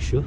Even sure.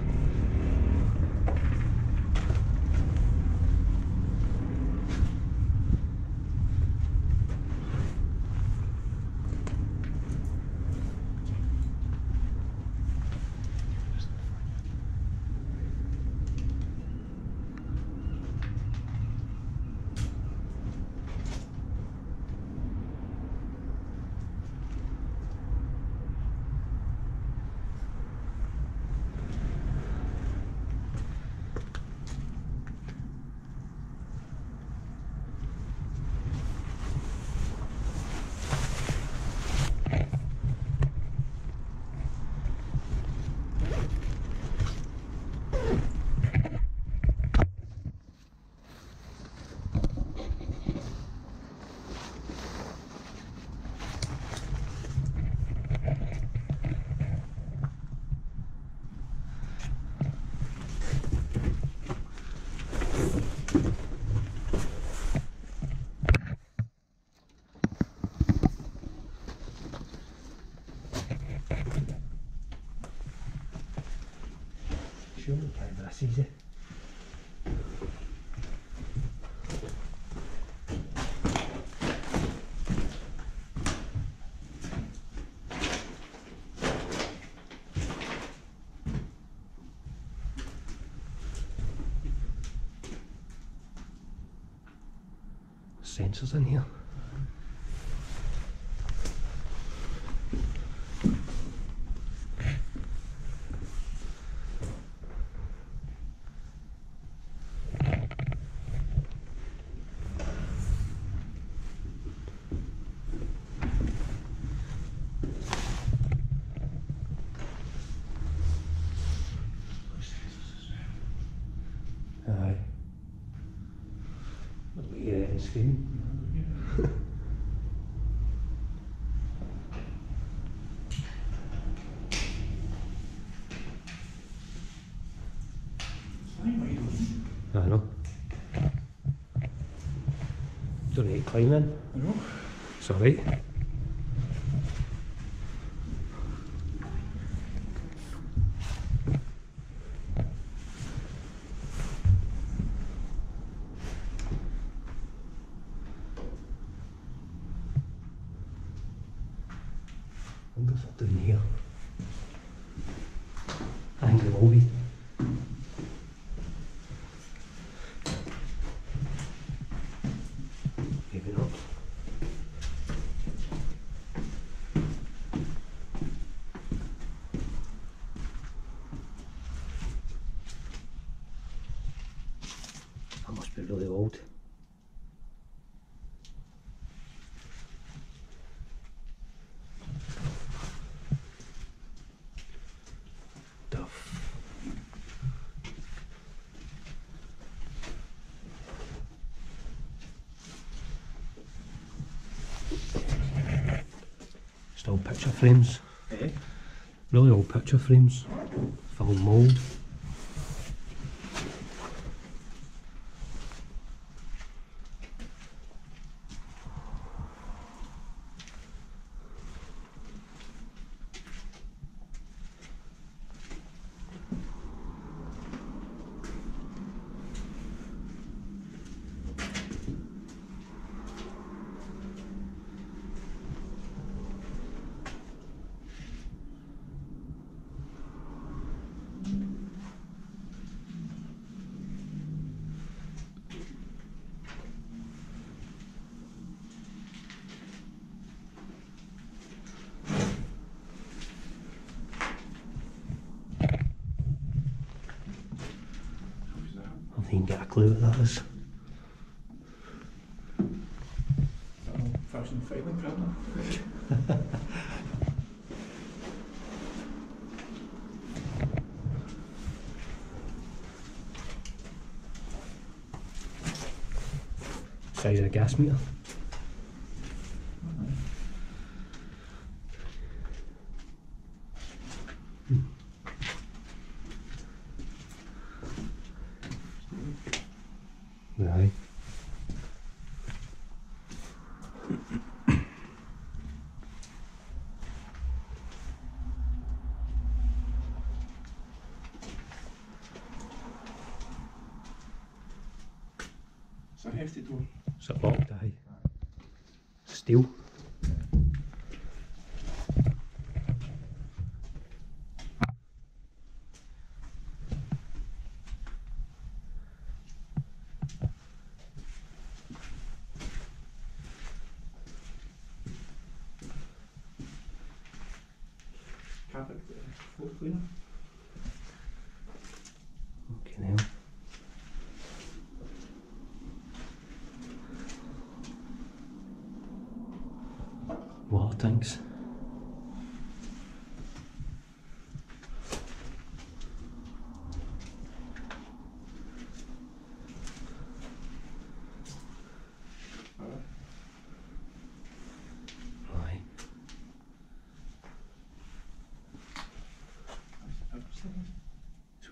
Sure, okay, but that's easy. Sensors in here. Aye. What about your end screen? I know. Don't need to climb in. It's alright. down here. I think they will be. Maybe not. That must be really old. Duff. Still picture frames. Eh? Really old picture frames. Full mould. Even get a clue what that is. Fashion filing cabinet. Size of a gas meter. så om dig. Stiv.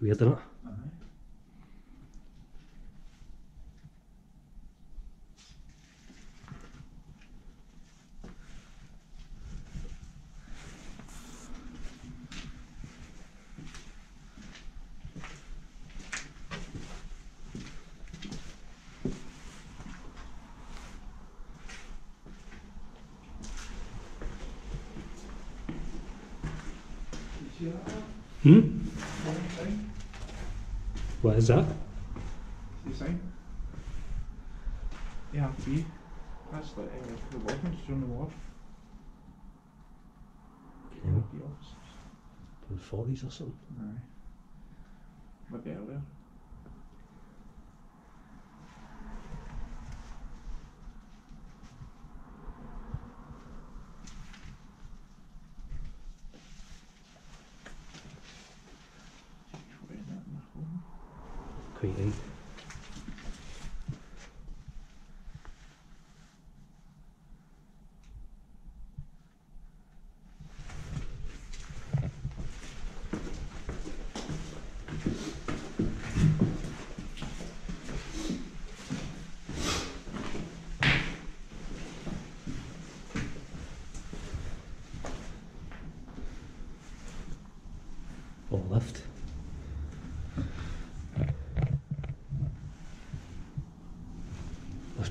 It's weird, isn't it? Hmm? What is that? Det er sejt. Jeg har fire. Resten af the walking to the. The office. På 40's or something. Nej. Hvad er Bình tĩnh.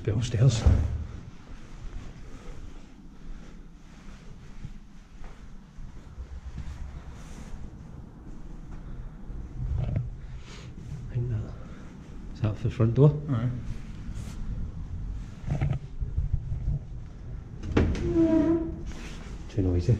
Be upstairs. I think that. Is that the front door? Too noisy.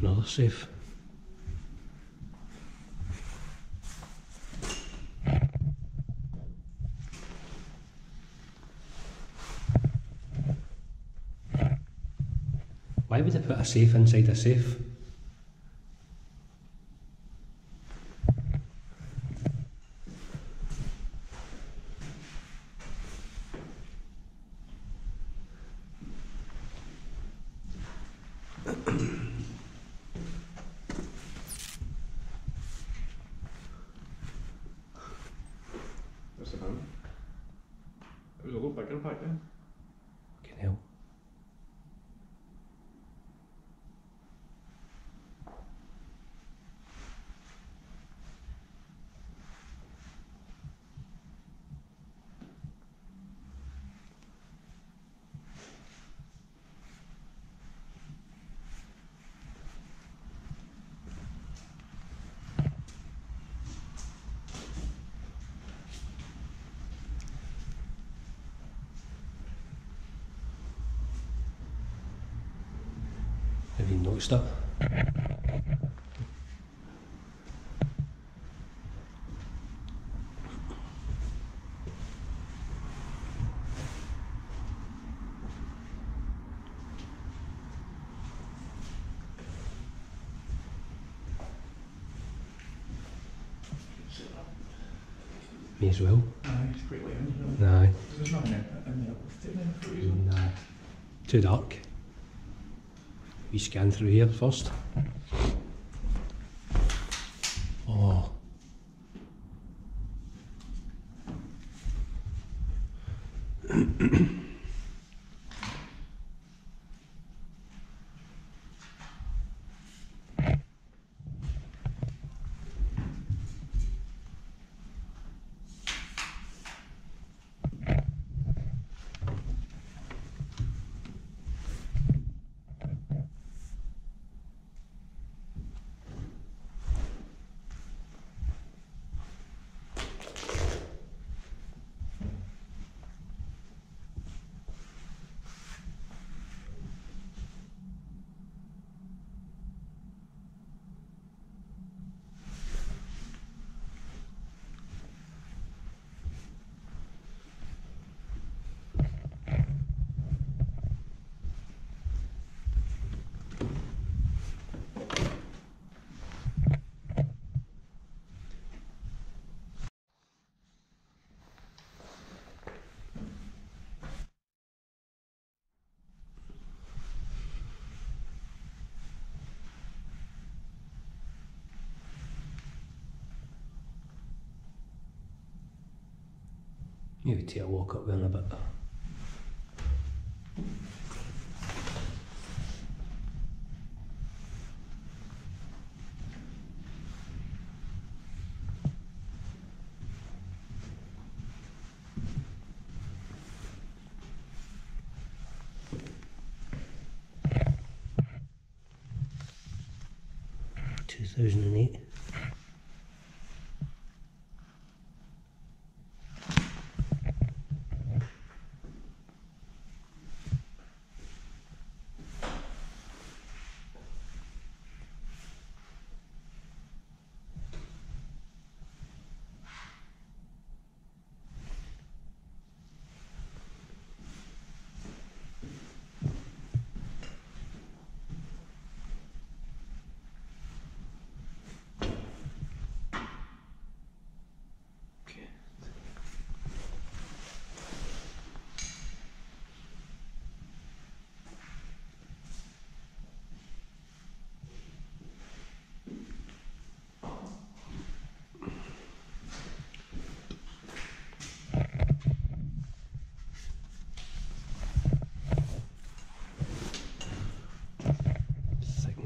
Another safe. Why would they put a safe inside a safe? Even noticed that? Me as well. Aye, it's quite late, isn't it? Aye. There's nothing in, in there lifted then for reason. Nah. Too dark. We scan through here first. Oh. Maybe take a walk up there in a bit. Two thousand and eight. Okay.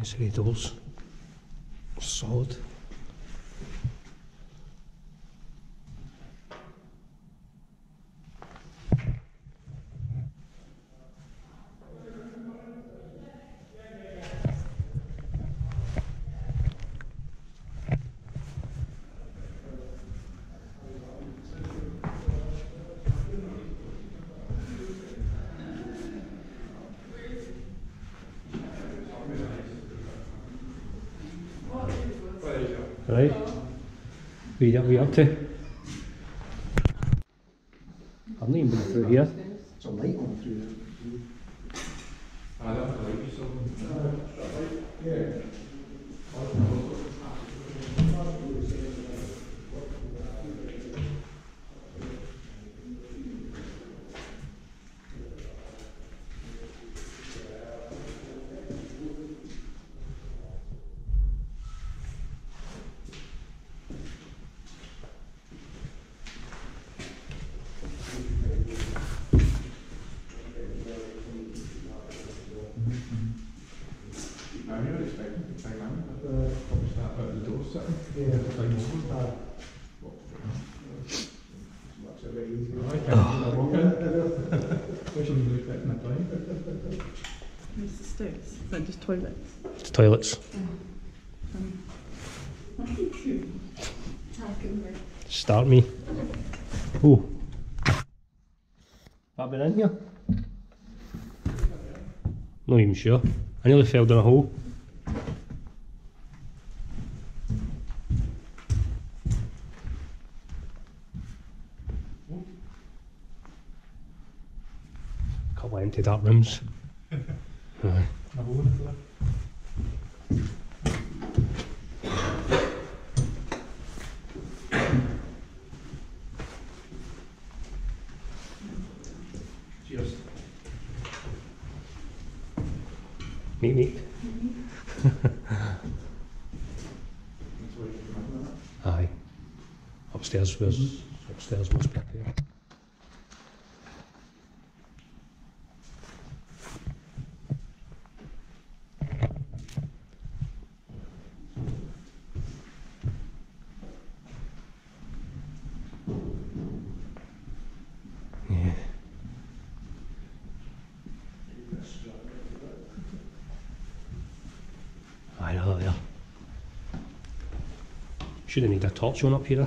Thickness of the We up, we up to? I've not even been through here. It's a light on through there. I don't have light, so. I'm not expecting to try man, but uh, probably start out the door sitting. Yeah. Uh, much of it easy. I can't walk in. Especially when you look at in the time. Where's the stairs? No, just toilets. It's toilets. Start me. Oh. Have been in here? Not even sure. I nearly fell down a hole. Couple of empty dark rooms. Aye. Have a look at that. Cheers. Meet, meet. That's where you can remember that. Aye. Upstairs was upstairs must be up here. Yeah. I know, yeah. Should have need a torch on up here. No,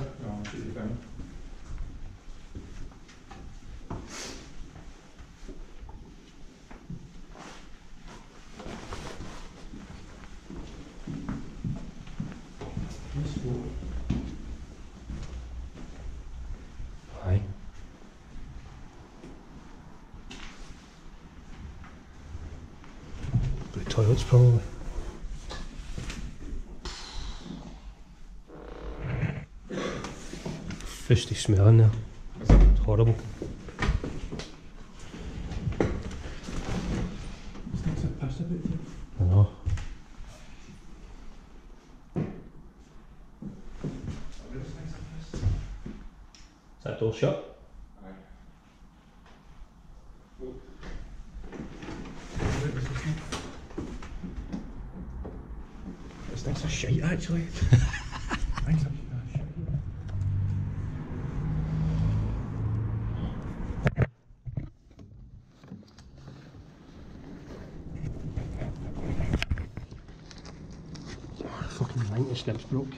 toilets probably. Fisty smell in there. Is it? It's horrible. Stinks of piss a bit here. I know. It really stinks of piss. Is that door shut? Aye. Is it- is this not- It stinks of shite actually. Stinks of uh, shite. Fucking light broke.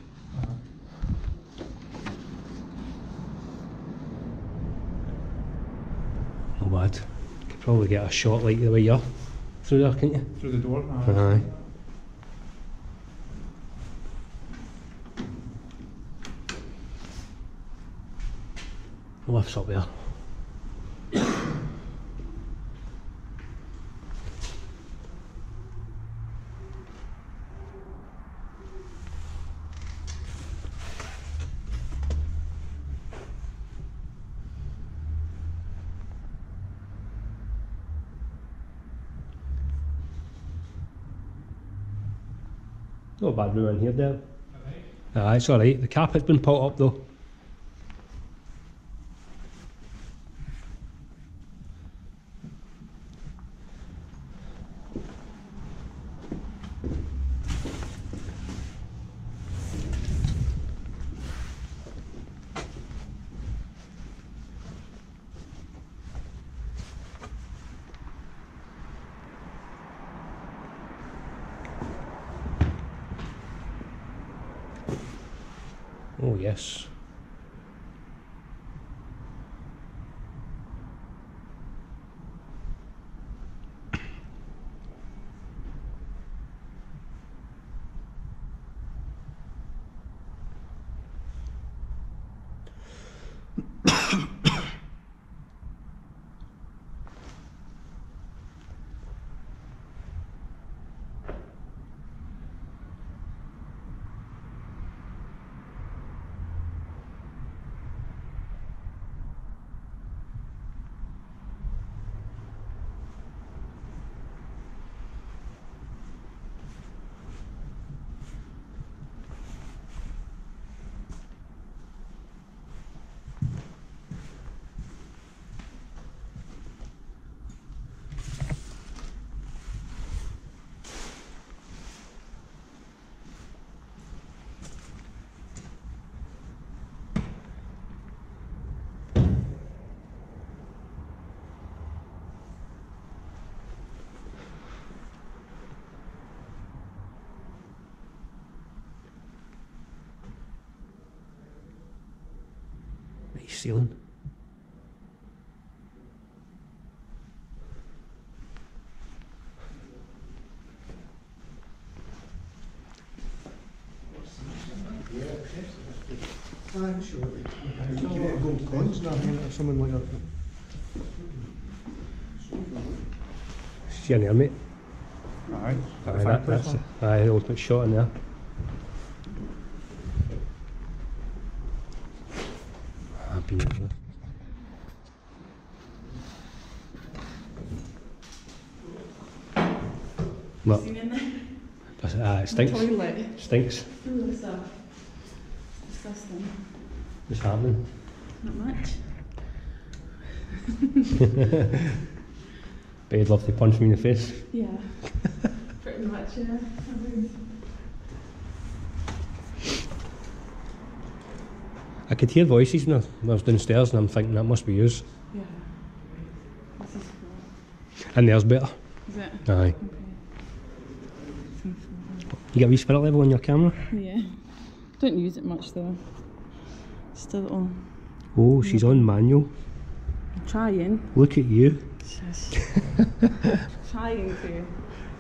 No bad. Could probably get a shot like the way you're through there, can't you? Through the door? Uh-huh. Aye. Aye. The lift's up there. Bad room in here, Dale. Aye, it's alright. The carpet's been put up though. ceiling. I'm sure. Give it a gold coin. Or someone like that. See you in there. Aye. Aye, that, that's, aye, ultimate shot in there. It stinks. Toilet. Stinks. Full of stuff. Disgusting. What's happening? Not much. but you'd love to punch me in the face. Yeah. Pretty much, yeah. I could hear voices when I, when I was downstairs and I'm thinking that must be yours. Yeah. This is cool. And there's better. Is it? Aye. Okay. You get a wee spirit level on your camera? Yeah. Don't use it much though. Just a little. Oh, she's on manual. I'm trying. Look at you. Trying to.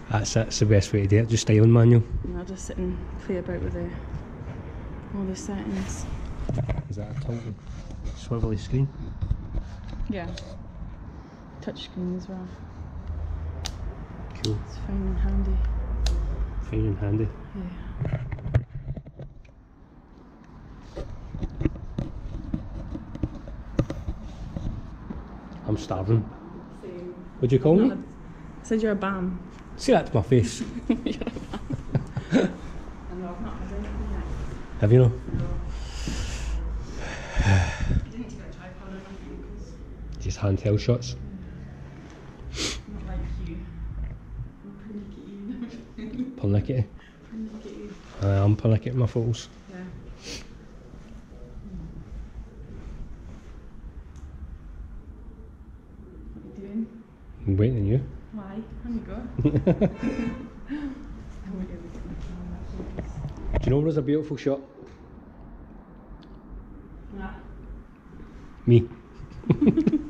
That's that's the best way to do it. Just stay on manual. And I'll just sit and play about with the all the settings. Is that a tilt swivelly screen? Yeah. Touchscreen as well. Cool. It's fine and handy. Fine and handy. Yeah. I'm starving. Same. Would you call me? I said you're a bam. Say that to my face. you're a bam. I know, I've not had anything yet. Have you know? I didn't take a tripod or anything because Just handheld shots. I'm not like you. I'm pernickety. I am pernickety my photos. Yeah. What you doing? I'm waiting on you. Why? On you go. I won't ever get my camera focused. Do you know where's a beautiful shot? Nah. Me.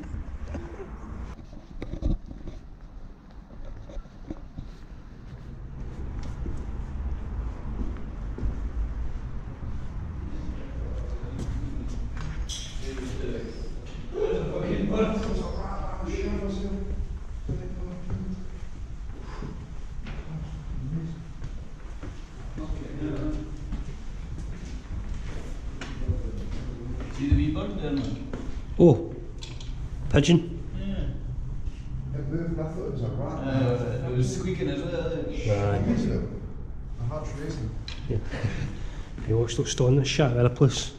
See the wee bird there, man? Oh, pigeon. Yeah. It moved, I thought it was a rat. It was as well. Aye. Wasn't it? My heart's racing. Yeah. You watch those stone this shit out of place.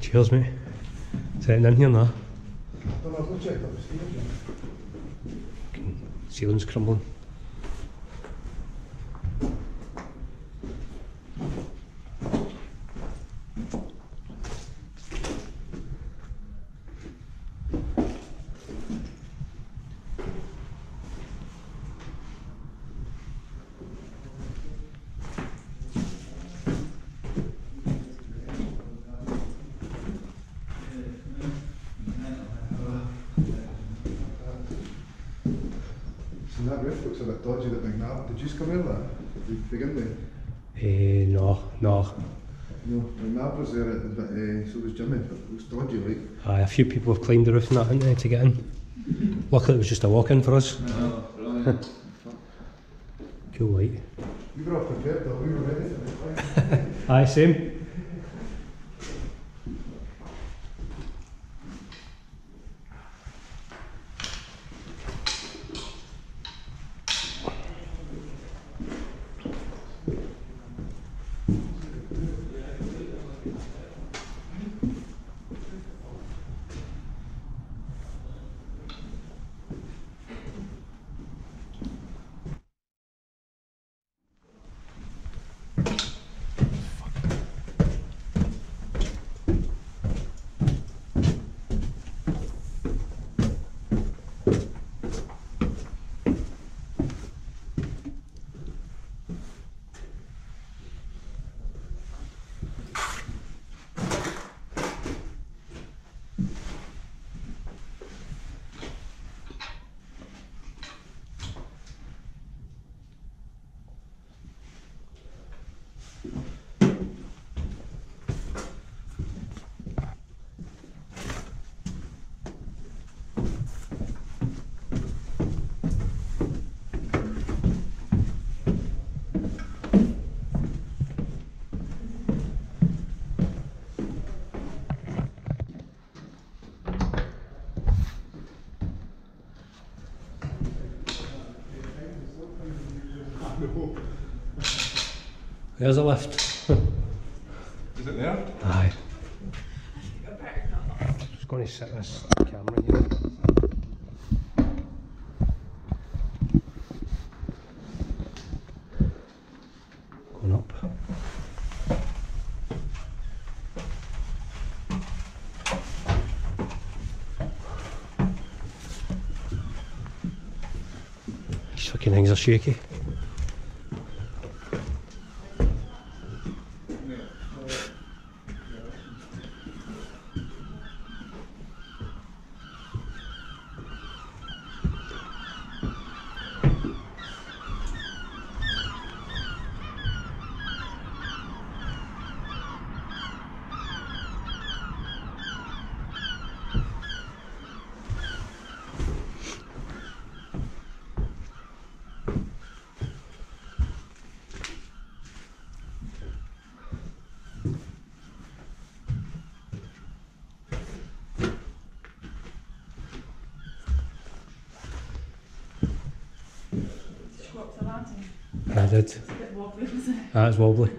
Cheers, mate. Sitting in here now. Don't know, go check that was here. Ceiling's crumbling. lab was there, at the, uh, so was Jimmy, but it was dodgy, like. Aye, a few people have climbed the roof and that, haven't they, to get in. Luckily, it was just a walk-in for us. No, brilliant. cool, right. We were all prepared, though. We were ready. Aye, same. There's a lift. Is it there? Aye. Just going to set this camera here. Going up. These fucking things are shaky. Did. That's wobbly.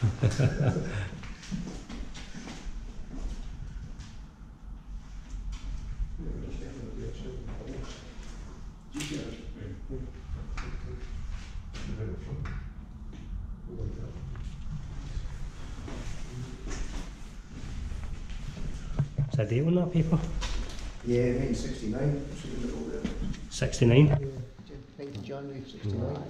Is that date on that paper? Yeah, 1969. Should have looked over there. 69. Yeah, 9th of January 69.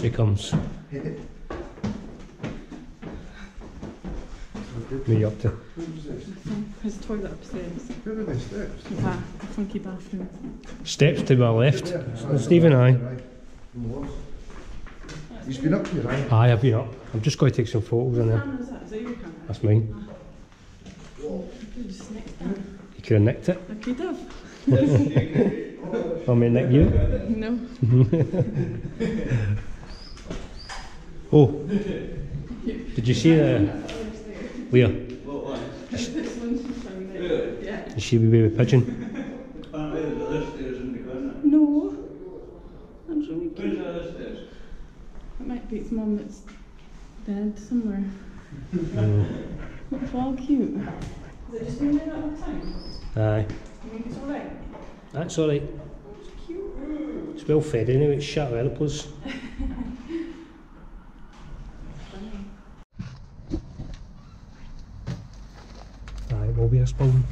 She comes. Me up to. What was this? There's a toilet upstairs. Very nice steps. Yeah, a funky bathroom. Steps to my left. Yeah. Stephen, aye. Right. He's been up here, right? Aye, I've been up. I'm just going to take some photos in there. That's that your camera? That's mine. You just nicked. You could have nicked it. I could have. I may nick you. No. Oh, did you see the Leah? What one? this one's from there. Yeah. Did she be baby pigeon? Can't wait the other stairs in the corner. No. That's really Where's cute. the other stairs? It might be its mum that's dead somewhere. Oh. It's all cute. Is it just been there all the time? Aye, You think it's alright? that's alright. Oh, it's cute. It's well fed anyway, it's shut well, plus. Aye, it will be a spawn.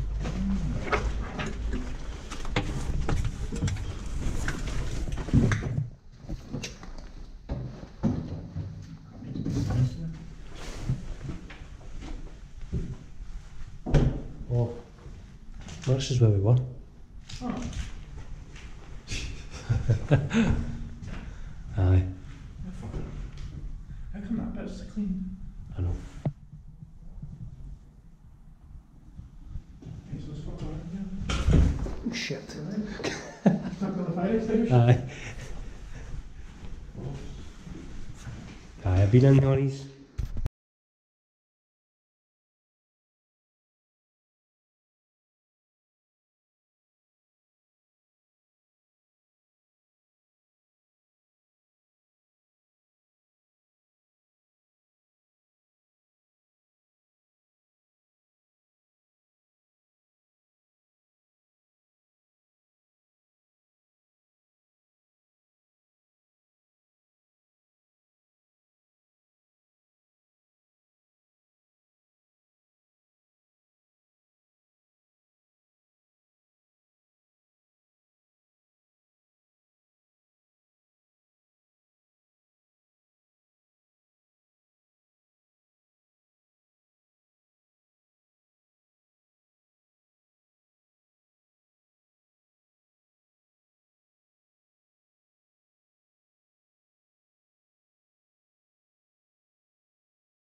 Oh, this is where we were. Aye, How come that bit's clean? I know. Is this what we're in Oh, shit. here? Stuck on the fire extinguisher? Aye. Aye, I've been in all these.